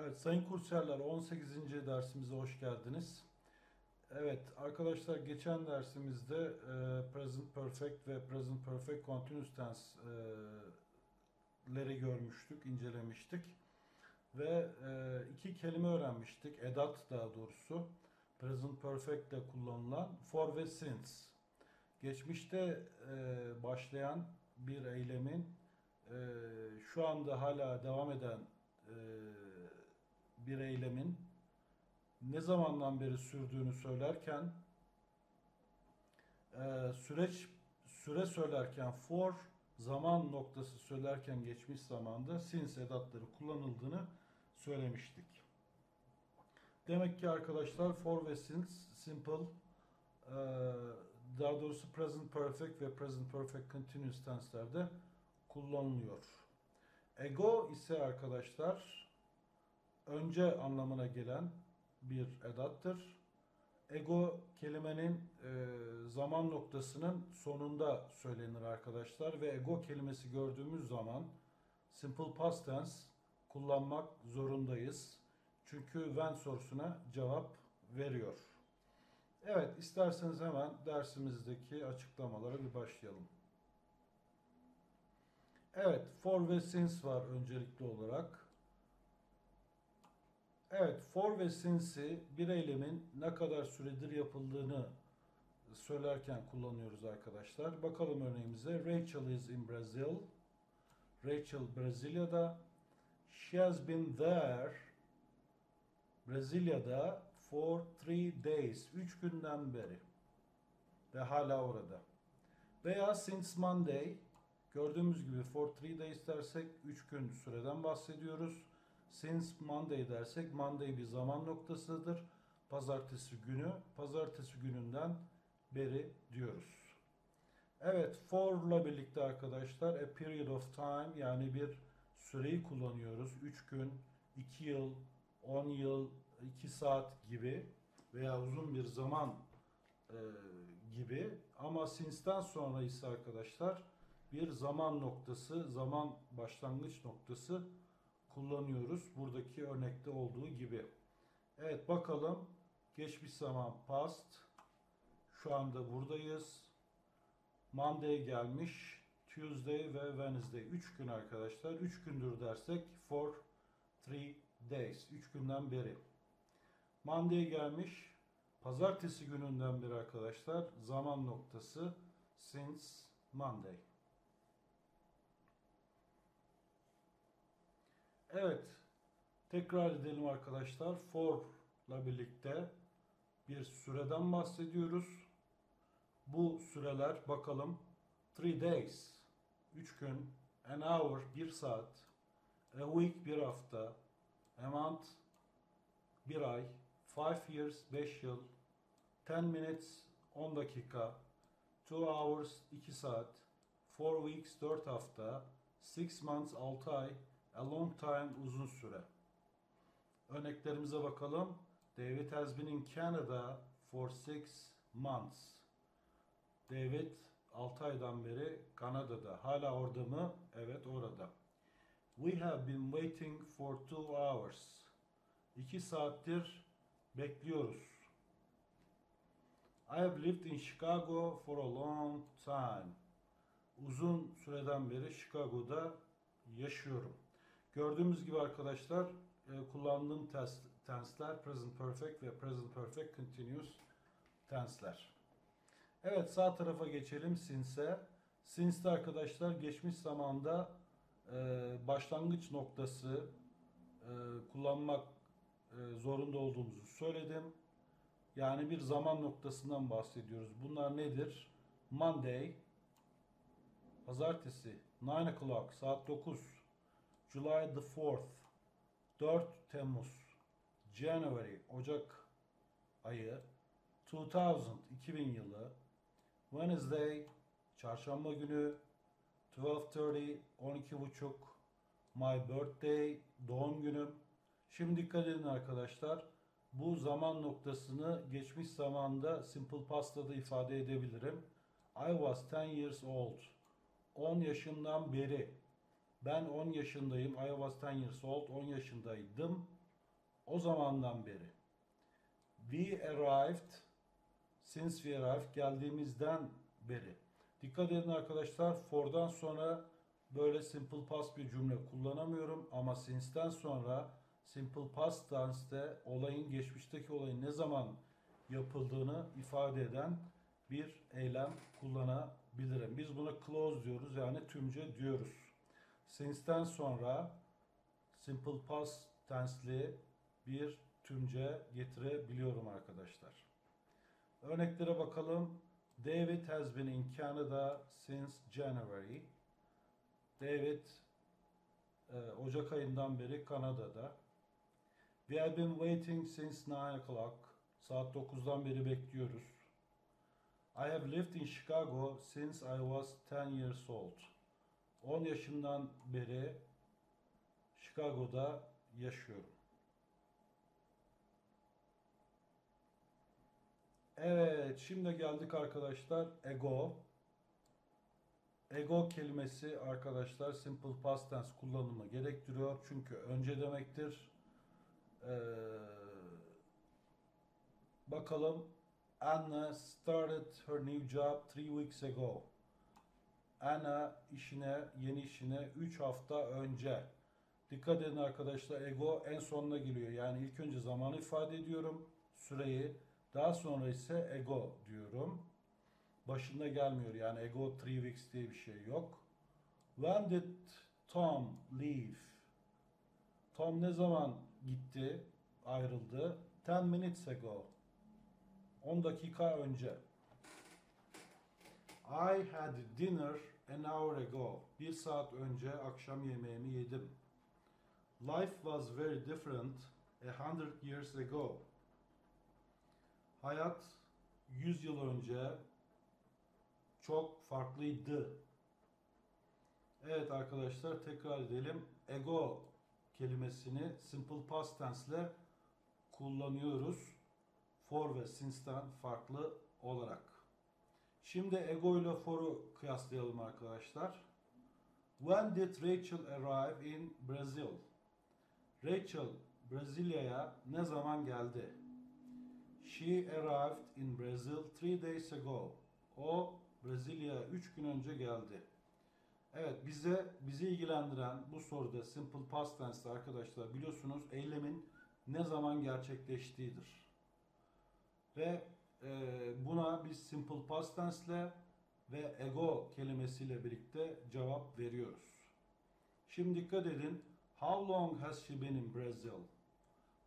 Evet sayın kursiyerler 18. dersimize hoş geldiniz. Evet arkadaşlar geçen dersimizde e, present perfect ve present perfect continuous tense'leri görmüştük, incelemiştik. Ve e, iki kelime öğrenmiştik. Edat daha doğrusu. Present perfect ile kullanılan for ve since. Geçmişte e, başlayan bir eylemin e, şu anda hala devam eden e, bir eylemin ne zamandan beri sürdüğünü söylerken e, süreç süre söylerken for zaman noktası söylerken geçmiş zamanda since edatları kullanıldığını söylemiştik. Demek ki arkadaşlar for ve since simple e, daha doğrusu present perfect ve present perfect continuous tense'lerde kullanılıyor. Ego ise arkadaşlar önce anlamına gelen bir edattır. Ego kelimenin e, zaman noktasının sonunda söylenir arkadaşlar ve ego kelimesi gördüğümüz zaman simple past tense kullanmak zorundayız. Çünkü when sorusuna cevap veriyor. Evet, isterseniz hemen dersimizdeki açıklamalara bir başlayalım. Evet, for ve since var öncelikli olarak. Evet, for ve since'i bir eylemin ne kadar süredir yapıldığını söylerken kullanıyoruz arkadaşlar. Bakalım örneğimize. Rachel is in Brazil. Rachel Brezilya'da. She has been there. Brezilya'da for three days. Üç günden beri. Ve hala orada. Veya since Monday. Gördüğümüz gibi for three days dersek 3 gün süreden bahsediyoruz. Since Monday dersek Monday bir zaman noktasıdır. Pazartesi günü, pazartesi gününden beri diyoruz. Evet, for'la birlikte arkadaşlar a period of time yani bir süreyi kullanıyoruz. 3 gün, 2 yıl, 10 yıl, 2 saat gibi veya uzun bir zaman e, gibi. Ama since'den sonra ise arkadaşlar bir zaman noktası, zaman başlangıç noktası kullanıyoruz. Buradaki örnekte olduğu gibi. Evet bakalım. Geçmiş zaman past. Şu anda buradayız. Monday gelmiş. Tuesday ve Wednesday. 3 gün arkadaşlar. 3 gündür dersek for 3 days. 3 günden beri. Monday gelmiş. Pazartesi gününden beri arkadaşlar. Zaman noktası since Monday. Evet. Tekrar edelim arkadaşlar. For ile birlikte bir süreden bahsediyoruz. Bu süreler bakalım. Three days. Üç gün. An hour. Bir saat. A week. Bir hafta. A month. Bir ay. Five years. Beş yıl. Ten minutes. On dakika. Two hours. iki saat. Four weeks. Dört hafta. Six months. Altı ay. A long time uzun süre. Örneklerimize bakalım. David has been in Canada for six months. David 6 aydan beri Kanada'da. Hala orada mı? Evet orada. We have been waiting for two hours. 2 saattir bekliyoruz. I have lived in Chicago for a long time. Uzun süreden beri Chicago'da yaşıyorum. Gördüğümüz gibi arkadaşlar e, kullandığım tensler present perfect ve present perfect continuous tensler. Evet sağ tarafa geçelim since'e. Since'de arkadaşlar geçmiş zamanda e, başlangıç noktası e, kullanmak e, zorunda olduğumuzu söyledim. Yani bir zaman noktasından bahsediyoruz. Bunlar nedir? Monday, pazartesi, 9 o'clock, saat 9. July the 4th 4 Temmuz January Ocak ayı 2000 2000 yılı Wednesday çarşamba günü 12.30 12.30 My birthday doğum günüm. Şimdi dikkat edin arkadaşlar. Bu zaman noktasını geçmiş zamanda simple pasta'da ifade edebilirim. I was 10 years old. 10 yaşından beri ben 10 yaşındayım. I was 10 years old. 10 yaşındaydım. o zamandan beri. We arrived since we arrived geldiğimizden beri. Dikkat edin arkadaşlar for'dan sonra böyle simple past bir cümle kullanamıyorum ama since'ten sonra simple past tense'te olayın geçmişteki olayın ne zaman yapıldığını ifade eden bir eylem kullanabilirim. Biz buna close diyoruz yani tümce diyoruz. Since'ten sonra simple past tense'li bir tümce getirebiliyorum arkadaşlar. Örneklere bakalım. David has been in Canada since January. David e, Ocak ayından beri Kanada'da. We have been waiting since 9 o'clock. Saat 9'dan beri bekliyoruz. I have lived in Chicago since I was 10 years old. 10 yaşından beri Chicago'da yaşıyorum. Evet, şimdi geldik arkadaşlar ego. Ego kelimesi arkadaşlar simple past tense kullanımı gerektiriyor. Çünkü önce demektir. Ee, bakalım. Anna started her new job three weeks ago. Anna işine, yeni işine 3 hafta önce. Dikkat edin arkadaşlar ego en sonuna geliyor. Yani ilk önce zamanı ifade ediyorum. Süreyi. Daha sonra ise ego diyorum. Başında gelmiyor yani ego 3 weeks diye bir şey yok. When did Tom leave? Tom ne zaman gitti, ayrıldı? 10 minutes ago. 10 dakika önce. I had dinner an hour ago. Bir saat önce akşam yemeğimi yedim. Life was very different a hundred years ago. Hayat 100 yıl önce çok farklıydı. Evet arkadaşlar tekrar edelim. Ego kelimesini simple past tense ile kullanıyoruz. For ve since'ten farklı olarak. Şimdi ego ile for'u kıyaslayalım arkadaşlar. When did Rachel arrive in Brazil? Rachel Brezilya'ya ne zaman geldi? She arrived in Brazil three days ago. O Brezilya'ya 3 gün önce geldi. Evet bize bizi ilgilendiren bu soruda simple past tense arkadaşlar biliyorsunuz eylemin ne zaman gerçekleştiğidir. Ve e, buna biz simple past tense ile ve ego kelimesiyle birlikte cevap veriyoruz. Şimdi dikkat edin. How long has she been in Brazil?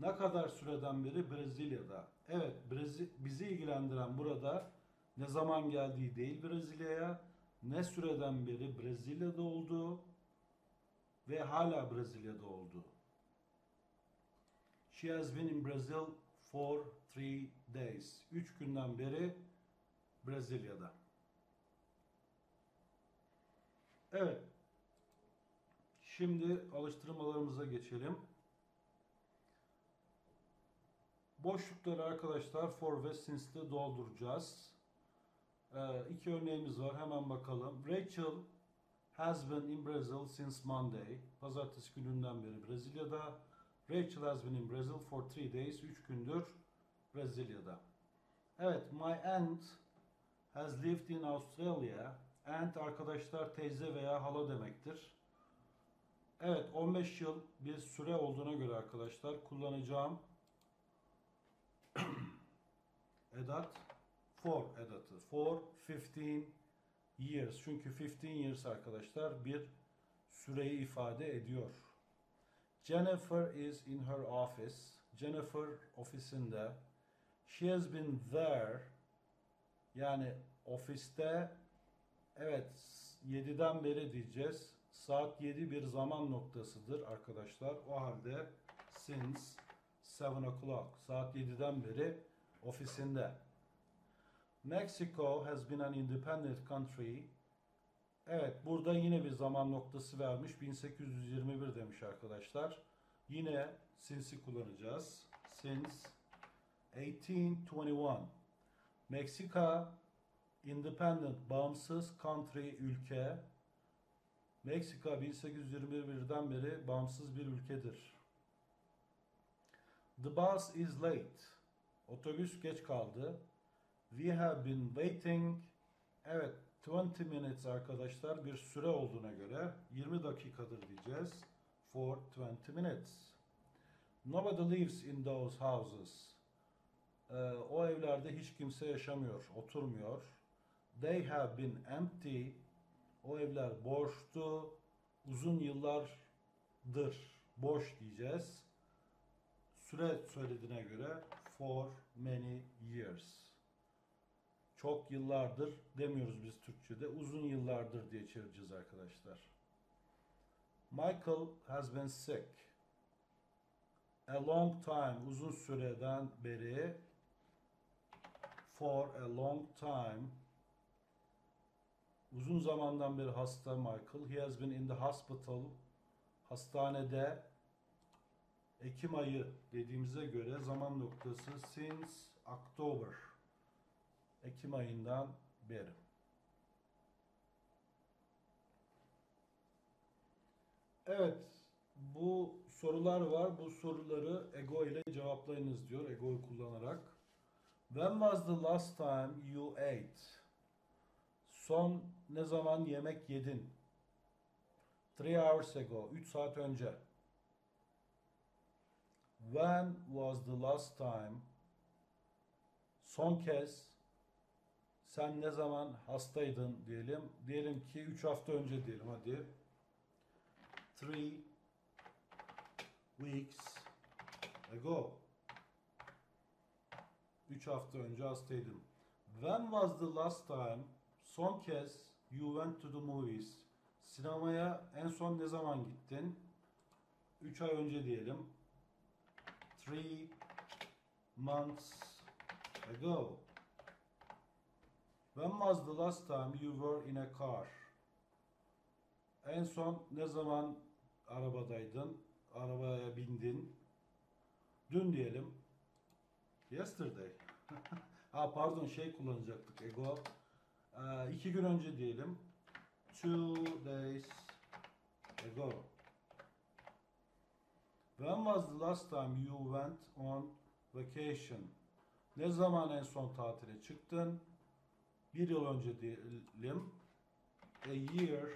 Ne kadar süreden beri Brezilya'da? Evet, Brezi bizi ilgilendiren burada ne zaman geldiği değil Brezilya'ya, ne süreden beri Brezilya'da olduğu ve hala Brezilya'da olduğu. She has been in Brazil for three days. Üç günden beri Brezilya'da. Evet. Şimdi alıştırmalarımıza geçelim. Boşlukları arkadaşlar for ve since'de dolduracağız. Ee, iki örneğimiz var. Hemen bakalım. Rachel has been in Brazil since Monday. Pazartesi gününden beri Brezilya'da. Rachel has been in Brazil for three days. Üç gündür Brezilya'da. Evet, my aunt has lived in Australia. Aunt arkadaşlar teyze veya hala demektir. Evet, 15 yıl bir süre olduğuna göre arkadaşlar kullanacağım edat for edatı. For 15 years. Çünkü 15 years arkadaşlar bir süreyi ifade ediyor. Jennifer is in her office. Jennifer ofisinde. She has been there. Yani ofiste evet 7'den beri diyeceğiz. Saat 7 bir zaman noktasıdır arkadaşlar. O halde since 7 o'clock. Saat 7'den beri ofisinde. Mexico has been an independent country. Evet burada yine bir zaman noktası vermiş. 1821 demiş arkadaşlar. Yine since'i kullanacağız. Since 1821. Meksika independent, bağımsız country, ülke. Meksika 1821'den beri bağımsız bir ülkedir. The bus is late. Otobüs geç kaldı. We have been waiting. Evet, 20 minutes arkadaşlar bir süre olduğuna göre 20 dakikadır diyeceğiz. For 20 minutes. Nobody lives in those houses. Ee, o evlerde hiç kimse yaşamıyor, oturmuyor. They have been empty. O evler boştu. Uzun yıllardır boş diyeceğiz. Süre söylediğine göre for many years. Çok yıllardır demiyoruz biz Türkçe'de. Uzun yıllardır diye çevireceğiz arkadaşlar. Michael has been sick. A long time, uzun süreden beri. For a long time. Uzun zamandan beri hasta Michael. He has been in the hospital. Hastanede. Ekim ayı dediğimize göre zaman noktası since October. Ekim ayından beri. Evet, bu sorular var. Bu soruları ego ile cevaplayınız diyor. Ego'yu kullanarak. When was the last time you ate? Son ne zaman yemek yedin? Three hours ago. 3 saat önce. When was the last time? Son kez sen ne zaman hastaydın diyelim. Diyelim ki 3 hafta önce diyelim hadi. Three weeks ago. 3 hafta önce hastaydım. When was the last time son kez you went to the movies? Sinemaya en son ne zaman gittin? 3 ay önce diyelim. Three months ago. When was the last time you were in a car? En son ne zaman arabadaydın? Arabaya bindin? Dün diyelim. Yesterday. ha pardon şey kullanacaktık ego. Ee, iki gün önce diyelim. Two days ago. When was the last time you went on vacation? Ne zaman en son tatile çıktın? Bir yıl önce diyelim. A year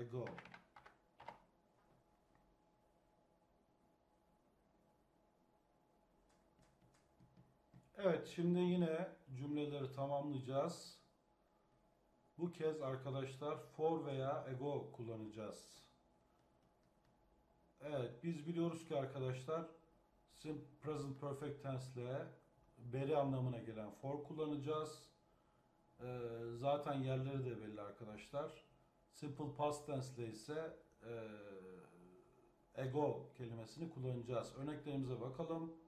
ago. Evet, şimdi yine cümleleri tamamlayacağız. Bu kez arkadaşlar for veya ego kullanacağız. Evet, biz biliyoruz ki arkadaşlar simple present perfect tense ile beri anlamına gelen for kullanacağız. Ee, zaten yerleri de belli arkadaşlar. Simple past tense ile ise e, ego kelimesini kullanacağız. Örneklerimize bakalım.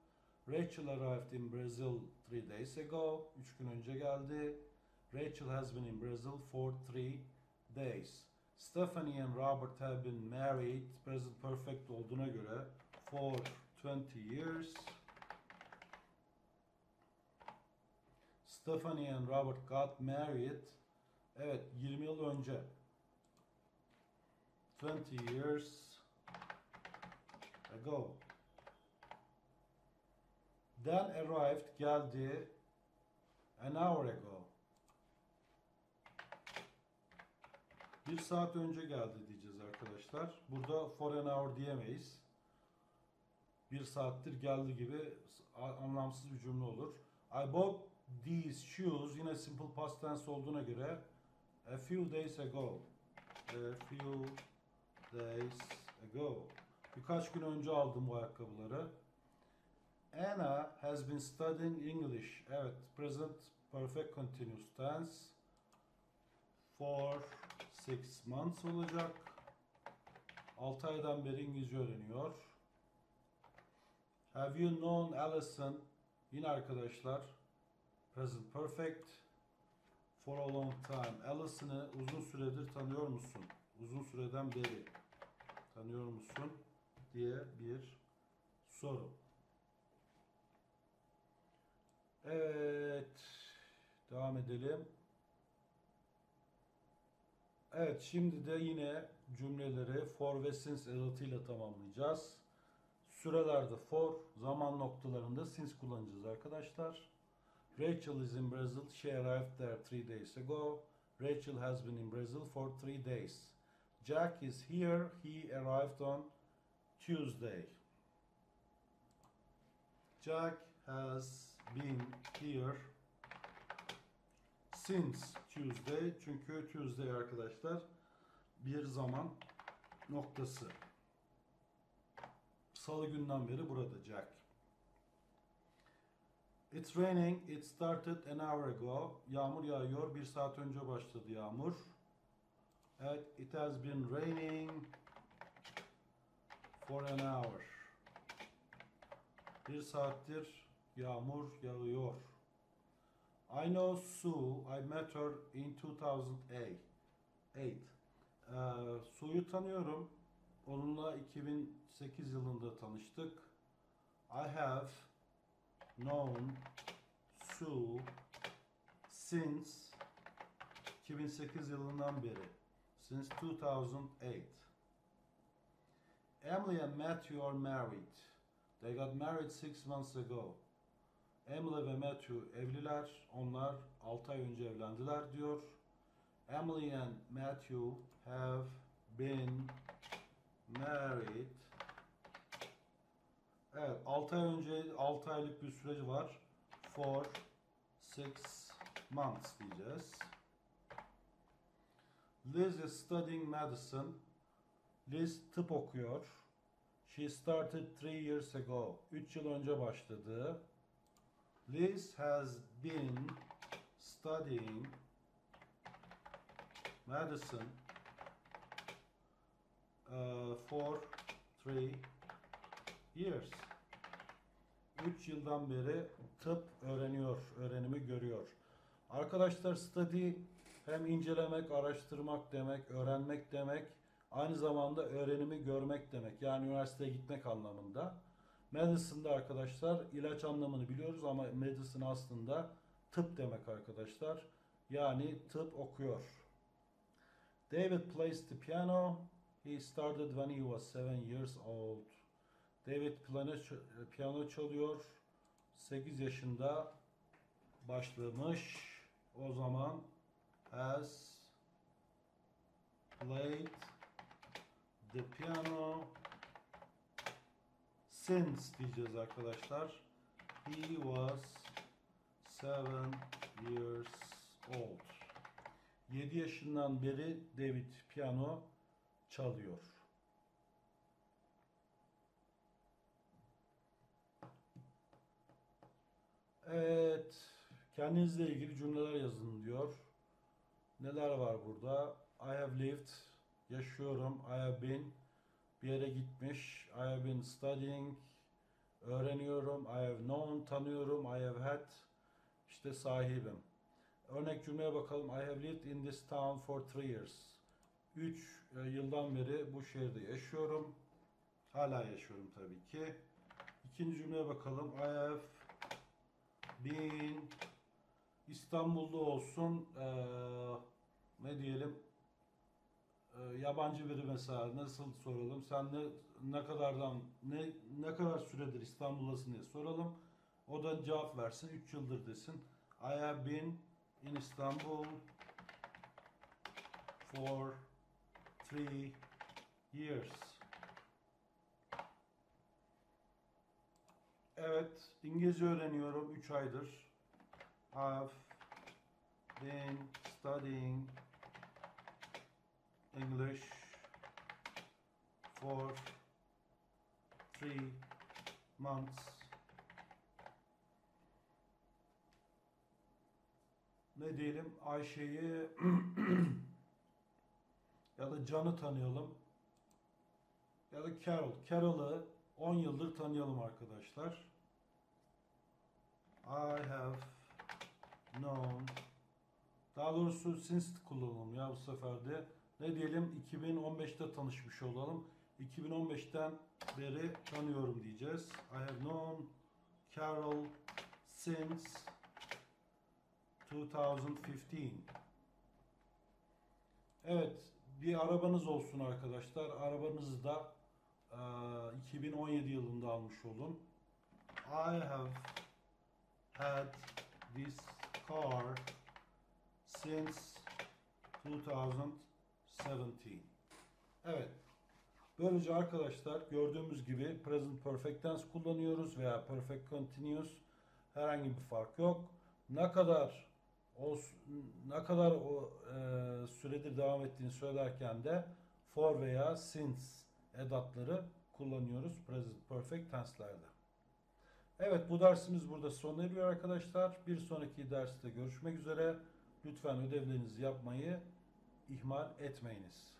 Rachel arrived in Brazil three days ago. Üç gün önce geldi. Rachel has been in Brazil for three days. Stephanie and Robert have been married. Present perfect olduğuna göre for 20 years. Stephanie and Robert got married. Evet, 20 yıl önce. 20 years ago. Then arrived geldi an hour ago. Bir saat önce geldi diyeceğiz arkadaşlar. Burada for an hour diyemeyiz. Bir saattir geldi gibi anlamsız bir cümle olur. I bought these shoes yine simple past tense olduğuna göre a few days ago. A few days ago. Birkaç gün önce aldım bu ayakkabıları. Anna has been studying English. Evet, present perfect continuous tense. For six months olacak. 6 aydan beri İngilizce öğreniyor. Have you known Alison? Yine arkadaşlar. Present perfect. For a long time. Alison'ı uzun süredir tanıyor musun? Uzun süreden beri tanıyor musun? diye bir soru. Evet. Devam edelim. Evet şimdi de yine cümleleri for ve since edatıyla tamamlayacağız. Sürelerde for, zaman noktalarında since kullanacağız arkadaşlar. Rachel is in Brazil. She arrived there three days ago. Rachel has been in Brazil for three days. Jack is here. He arrived on Tuesday. Jack has been here since Tuesday. Çünkü Tuesday arkadaşlar bir zaman noktası. Salı günden beri burada Jack. It's raining. It started an hour ago. Yağmur yağıyor. Bir saat önce başladı yağmur. Evet, it has been raining for an hour. Bir saattir yağmur yağıyor. I know Sue. I met her in 2008. Eight. Ee, Sue'yu tanıyorum. Onunla 2008 yılında tanıştık. I have known Sue since 2008 yılından beri. Since 2008. Emily and Matthew are married. They got married six months ago. Emily ve Matthew evliler. Onlar 6 ay önce evlendiler diyor. Emily and Matthew have been married. Evet, 6 ay önce 6 aylık bir süreci var. For 6 months diyeceğiz. Liz is studying medicine. Liz tıp okuyor. She started 3 years ago. 3 yıl önce başladı. Liz has been studying medicine uh, for 3 years. 3 yıldan beri tıp öğreniyor, öğrenimi görüyor. Arkadaşlar study hem incelemek, araştırmak demek, öğrenmek demek, aynı zamanda öğrenimi görmek demek. Yani üniversiteye gitmek anlamında. Medicine'da arkadaşlar ilaç anlamını biliyoruz ama medicine aslında tıp demek arkadaşlar. Yani tıp okuyor. David plays the piano. He started when he was seven years old. David piyano, çalıyor. 8 yaşında başlamış. O zaman has played the piano since diyeceğiz arkadaşlar. He was seven years old. 7 yaşından beri David piyano çalıyor. Evet, kendinizle ilgili cümleler yazın diyor. Neler var burada? I have lived, yaşıyorum. I have been, bir yere gitmiş. I have been studying, öğreniyorum. I have known, tanıyorum. I have had, işte sahibim. Örnek cümleye bakalım. I have lived in this town for three years. 3 yıldan beri bu şehirde yaşıyorum. Hala yaşıyorum tabii ki. İkinci cümleye bakalım. I have been İstanbul'da olsun eee, ne diyelim eee, yabancı biri mesela nasıl soralım? Sen ne ne kadardan ne ne kadar süredir İstanbul'dasın diye soralım. O da cevap versin 3 yıldır desin. I have been in Istanbul for three years. Evet İngilizce öğreniyorum 3 aydır. I've been studying English for three months. Ne diyelim Ayşe'yi ya da Can'ı tanıyalım. Ya da Carol. Carol'ı 10 yıldır tanıyalım arkadaşlar. I have known daha doğrusu since kullanalım ya bu sefer de. Ne diyelim 2015'te tanışmış olalım. 2015'ten beri tanıyorum diyeceğiz. I have known Carol since 2015. Evet, bir arabanız olsun arkadaşlar. Arabanızda Aa, 2017 yılında almış olun. I have had this car since 2017. Evet. Böylece arkadaşlar gördüğümüz gibi present perfect tense kullanıyoruz veya perfect continuous herhangi bir fark yok. Ne kadar o ne kadar o e, süredir devam ettiğini söylerken de for veya since edatları kullanıyoruz present perfect tense'lerde. Evet bu dersimiz burada sona eriyor arkadaşlar. Bir sonraki derste görüşmek üzere. Lütfen ödevlerinizi yapmayı ihmal etmeyiniz.